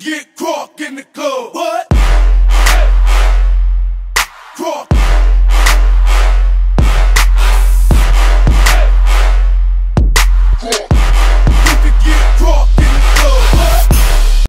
get crock in the club. What? Hey. Crunk.